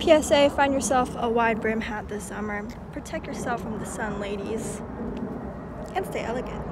PSA, find yourself a wide brim hat this summer. Protect yourself from the sun, ladies. And stay elegant.